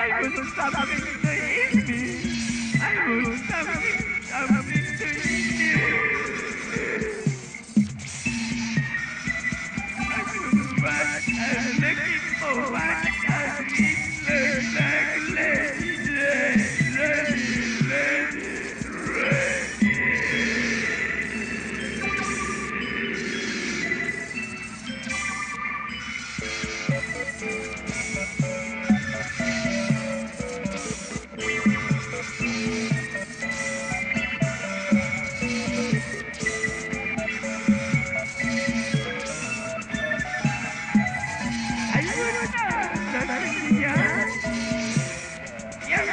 ai você sabe que tem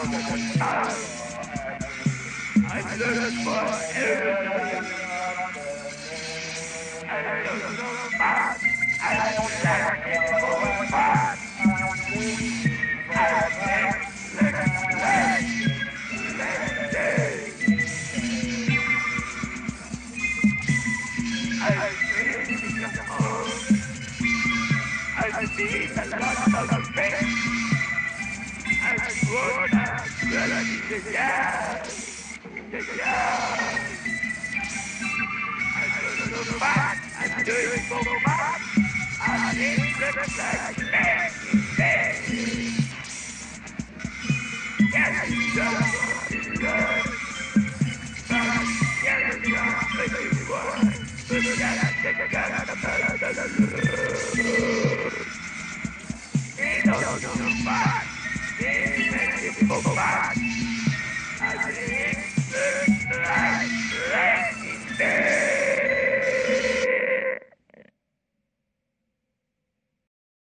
I live for everybody. I don't. I. I see the light of the face no, no, no. Triple Black.